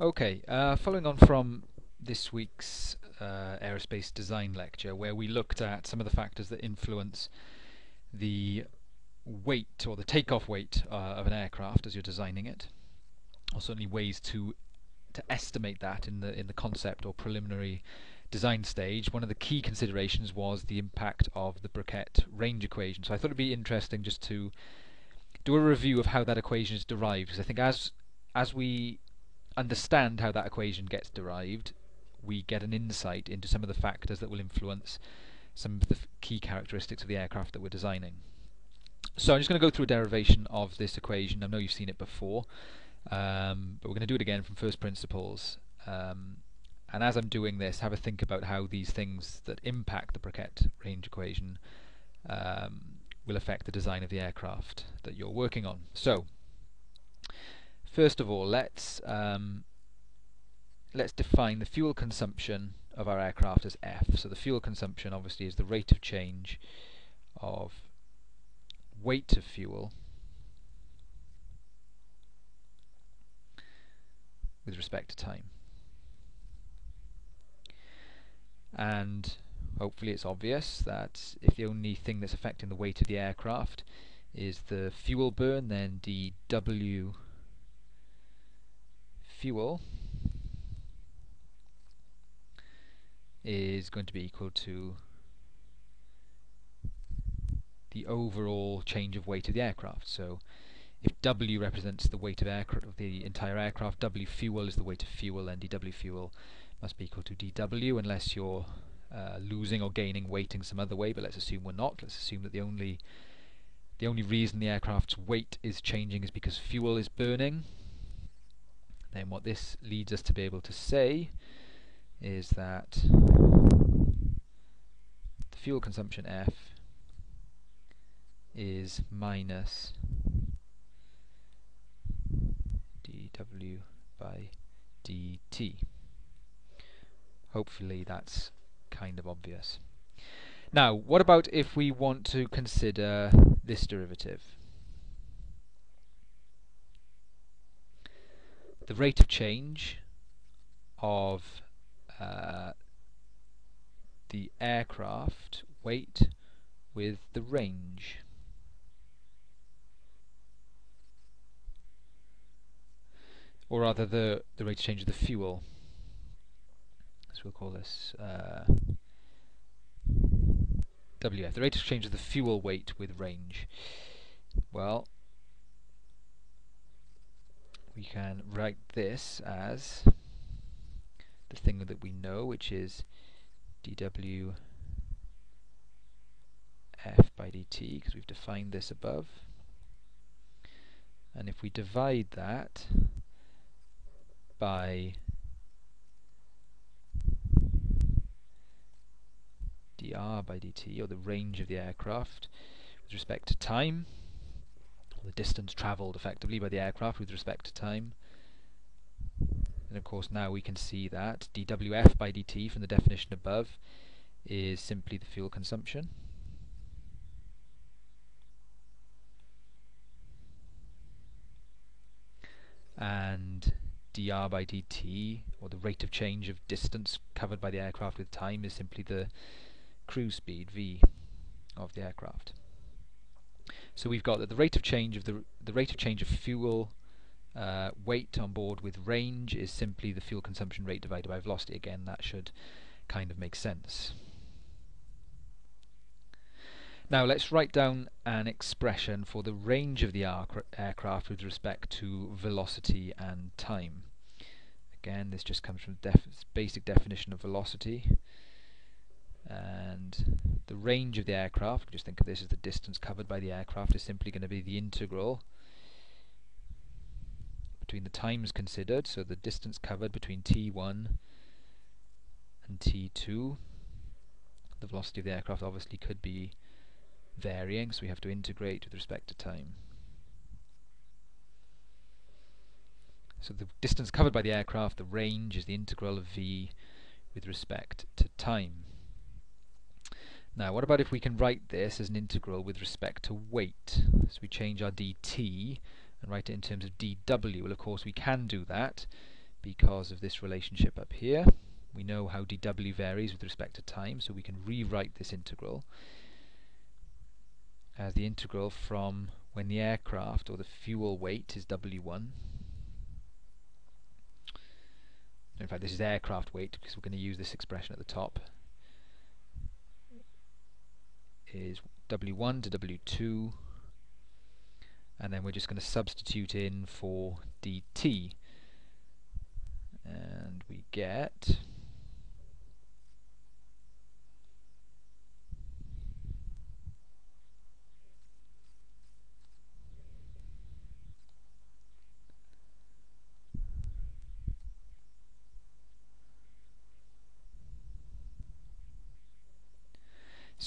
Okay, uh, following on from this week's uh, aerospace design lecture where we looked at some of the factors that influence the weight or the takeoff weight uh, of an aircraft as you're designing it, or certainly ways to to estimate that in the in the concept or preliminary design stage, one of the key considerations was the impact of the Breguet range equation. So I thought it'd be interesting just to do a review of how that equation is derived, because I think as as we understand how that equation gets derived, we get an insight into some of the factors that will influence some of the key characteristics of the aircraft that we're designing. So I'm just going to go through a derivation of this equation. I know you've seen it before, um, but we're going to do it again from first principles. Um, and as I'm doing this, have a think about how these things that impact the Breguet range equation um, will affect the design of the aircraft that you're working on. So, first of all, let's um, let's define the fuel consumption of our aircraft as F. So the fuel consumption obviously is the rate of change of weight of fuel with respect to time. and hopefully it's obvious that if the only thing that's affecting the weight of the aircraft is the fuel burn then dW fuel is going to be equal to the overall change of weight of the aircraft. So if W represents the weight of, of the entire aircraft, W fuel is the weight of fuel, and dW fuel must be equal to dw unless you're uh, losing or gaining weight in some other way, but let's assume we're not. Let's assume that the only the only reason the aircraft's weight is changing is because fuel is burning. Then what this leads us to be able to say is that the fuel consumption F is minus dW by dt. Hopefully that's kind of obvious. Now, what about if we want to consider this derivative? The rate of change of uh, the aircraft weight with the range. Or rather the, the rate of change of the fuel so we'll call this uh, WF, the rate of change of the fuel weight with range. Well, we can write this as the thing that we know, which is dW f by dt, because we've defined this above. And if we divide that by dr by dt, or the range of the aircraft with respect to time, the distance travelled effectively by the aircraft with respect to time. And of course now we can see that dWf by dt from the definition above is simply the fuel consumption. And dr by dt, or the rate of change of distance covered by the aircraft with time, is simply the cruise speed v of the aircraft. So we've got that the rate of change of the the rate of change of fuel uh, weight on board with range is simply the fuel consumption rate divided by velocity. Again, that should kind of make sense. Now let's write down an expression for the range of the aircraft with respect to velocity and time. Again, this just comes from the def basic definition of velocity and the range of the aircraft, just think of this as the distance covered by the aircraft, is simply going to be the integral between the times considered, so the distance covered between t1 and t2. The velocity of the aircraft obviously could be varying, so we have to integrate with respect to time. So the distance covered by the aircraft, the range, is the integral of v with respect to time. Now what about if we can write this as an integral with respect to weight? So we change our dt and write it in terms of dw. Well of course we can do that because of this relationship up here. We know how dw varies with respect to time, so we can rewrite this integral as the integral from when the aircraft or the fuel weight is W1 in fact this is aircraft weight because we're going to use this expression at the top is W1 to W2 and then we're just going to substitute in for dt and we get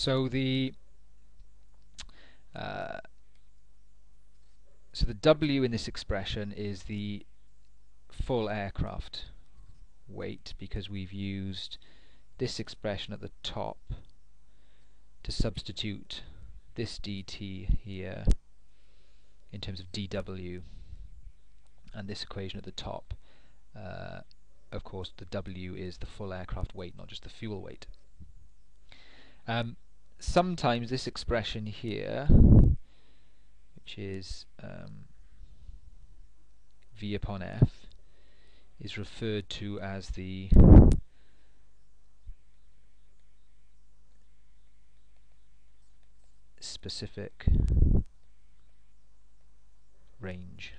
So the uh, so the W in this expression is the full aircraft weight because we've used this expression at the top to substitute this dt here in terms of dw and this equation at the top. Uh, of course the W is the full aircraft weight not just the fuel weight. Um, sometimes this expression here, which is um, v upon f, is referred to as the specific range.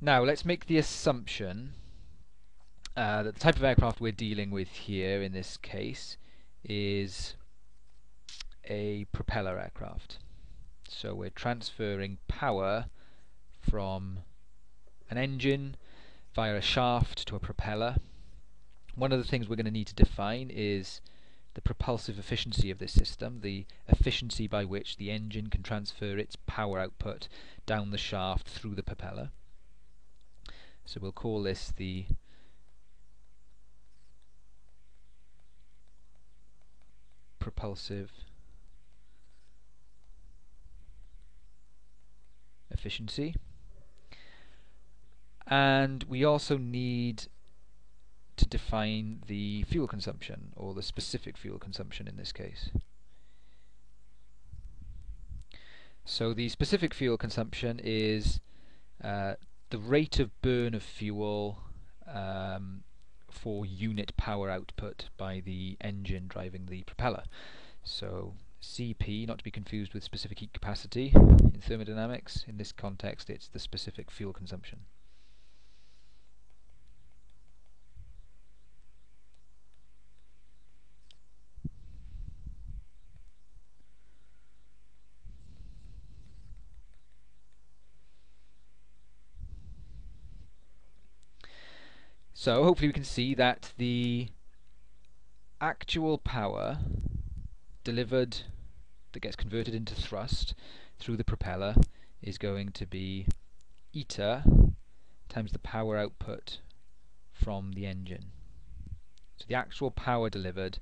Now let's make the assumption uh, the type of aircraft we're dealing with here in this case is a propeller aircraft. So we're transferring power from an engine via a shaft to a propeller. One of the things we're going to need to define is the propulsive efficiency of this system, the efficiency by which the engine can transfer its power output down the shaft through the propeller. So we'll call this the propulsive efficiency and we also need to define the fuel consumption or the specific fuel consumption in this case. So the specific fuel consumption is uh, the rate of burn of fuel um, for unit power output by the engine driving the propeller. So CP, not to be confused with specific heat capacity in thermodynamics, in this context it's the specific fuel consumption. So hopefully we can see that the actual power delivered that gets converted into thrust through the propeller is going to be eta times the power output from the engine. So the actual power delivered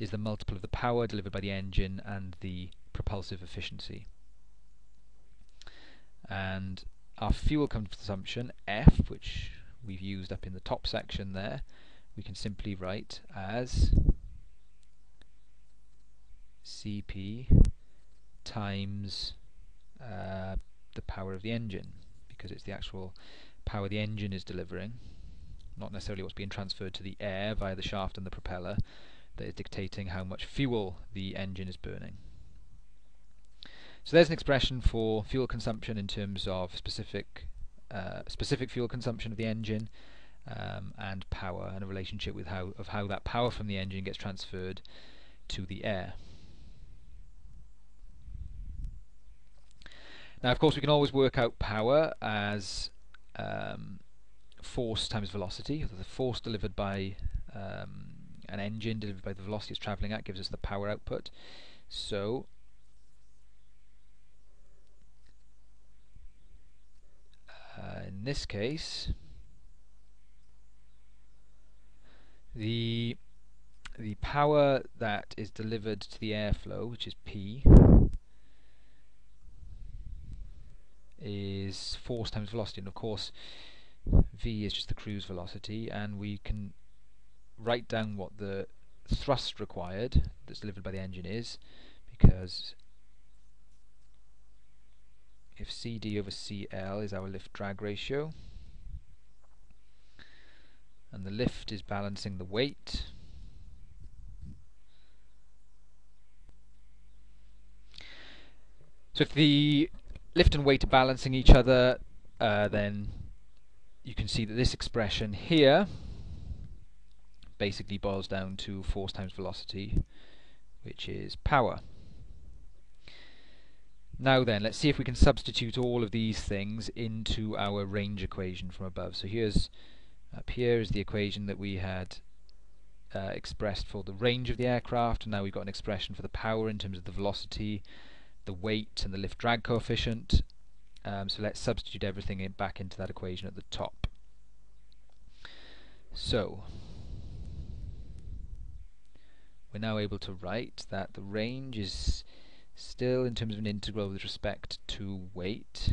is the multiple of the power delivered by the engine and the propulsive efficiency. And our fuel consumption, F, which we've used up in the top section there, we can simply write as Cp times uh, the power of the engine because it's the actual power the engine is delivering not necessarily what's being transferred to the air via the shaft and the propeller that is dictating how much fuel the engine is burning. So there's an expression for fuel consumption in terms of specific uh, specific fuel consumption of the engine um, and power and a relationship with how of how that power from the engine gets transferred to the air. Now of course we can always work out power as um, force times velocity. The force delivered by um, an engine delivered by the velocity it's travelling at gives us the power output. So Uh, in this case, the the power that is delivered to the airflow, which is P, is force times velocity, and of course v is just the cruise velocity, and we can write down what the thrust required that's delivered by the engine is, because if CD over CL is our lift drag ratio, and the lift is balancing the weight, So if the lift and weight are balancing each other, uh, then you can see that this expression here basically boils down to force times velocity, which is power. Now then, let's see if we can substitute all of these things into our range equation from above. So here's up here is the equation that we had uh, expressed for the range of the aircraft, and now we've got an expression for the power in terms of the velocity, the weight, and the lift drag coefficient. Um, so let's substitute everything in back into that equation at the top. So we're now able to write that the range is still in terms of an integral with respect to weight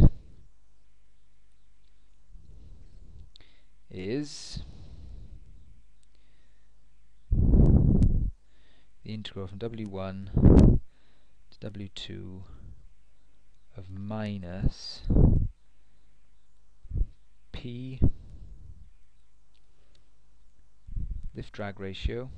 is the integral from W1 to W2 of minus P lift drag ratio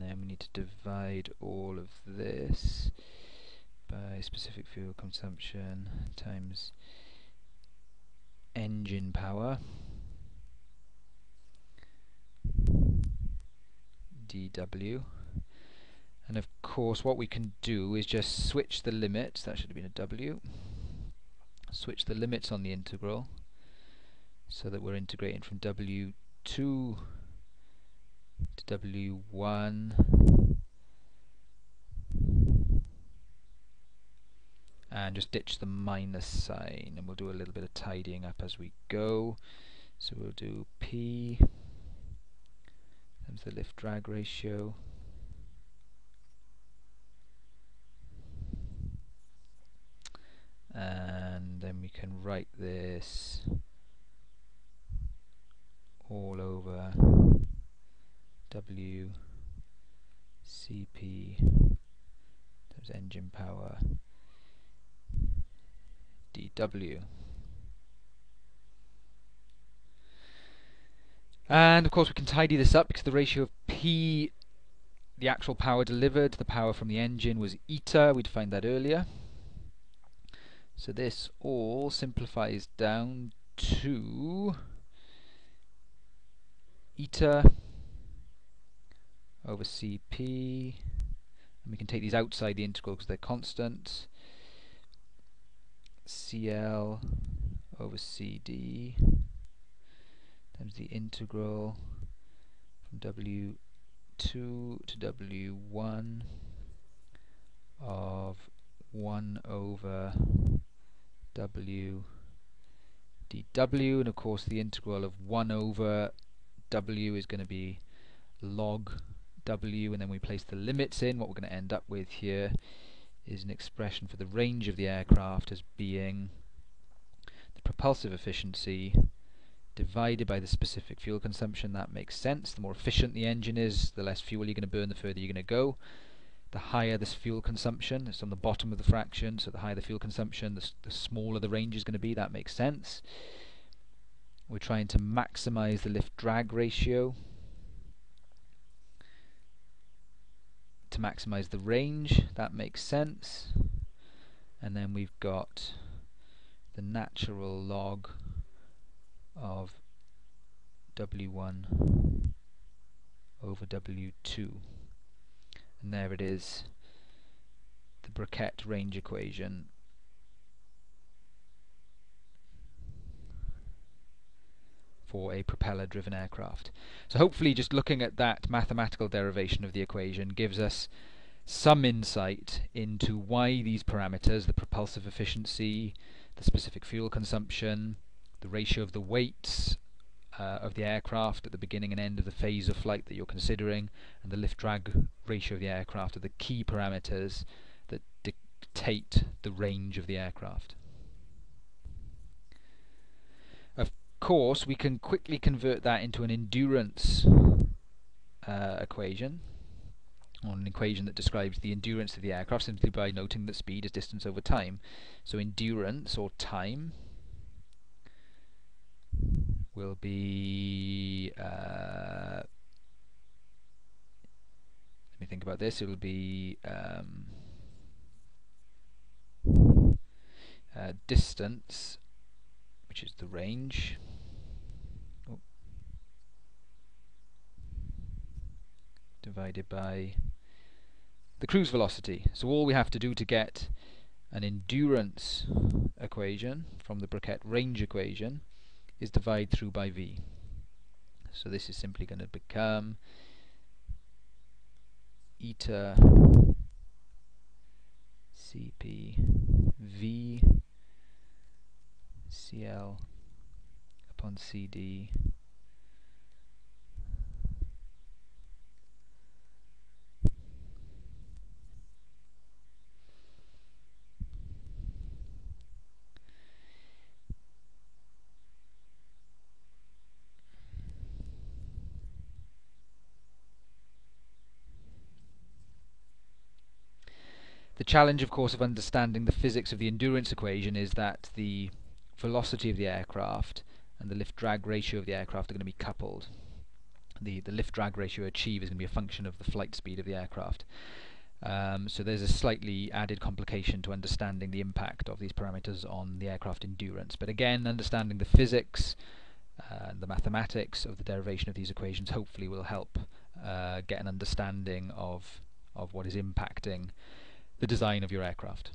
and then we need to divide all of this by specific fuel consumption times engine power. dW and of course what we can do is just switch the limits. That should have been a W. Switch the limits on the integral so that we're integrating from W2 to W1 and just ditch the minus sign and we'll do a little bit of tidying up as we go. So we'll do P times the lift drag ratio. And then we can write this all over W CP times engine power dW. And of course we can tidy this up because the ratio of P, the actual power delivered, the power from the engine was eta, we defined that earlier. So this all simplifies down to eta over Cp, and we can take these outside the integral because they're constant. CL over CD times the integral from W2 to W1 of 1 over W dW and of course the integral of 1 over W is going to be log W and then we place the limits in what we're going to end up with here is an expression for the range of the aircraft as being the propulsive efficiency divided by the specific fuel consumption. That makes sense. The more efficient the engine is, the less fuel you're going to burn, the further you're going to go. The higher this fuel consumption, it's on the bottom of the fraction, so the higher the fuel consumption, the, the smaller the range is going to be. That makes sense. We're trying to maximize the lift drag ratio to maximize the range, that makes sense. And then we've got the natural log of W1 over W2. And there it is, the Breguet range equation for a propeller-driven aircraft. So hopefully just looking at that mathematical derivation of the equation gives us some insight into why these parameters, the propulsive efficiency, the specific fuel consumption, the ratio of the weights uh, of the aircraft at the beginning and end of the phase of flight that you're considering, and the lift drag ratio of the aircraft are the key parameters that dictate the range of the aircraft. Of course, we can quickly convert that into an endurance uh, equation, or an equation that describes the endurance of the aircraft simply by noting that speed is distance over time. So endurance, or time, will be uh, let me think about this. It'll be um, uh, distance which is the range divided by the cruise velocity so all we have to do to get an endurance equation from the Breguet range equation is divide through by v. So this is simply going to become eta cp v cl upon cd challenge, of course, of understanding the physics of the endurance equation is that the velocity of the aircraft and the lift-drag ratio of the aircraft are going to be coupled. The, the lift-drag ratio achieved is going to be a function of the flight speed of the aircraft. Um, so there's a slightly added complication to understanding the impact of these parameters on the aircraft endurance. But again, understanding the physics uh, the mathematics of the derivation of these equations hopefully will help uh, get an understanding of of what is impacting the design of your aircraft.